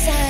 side.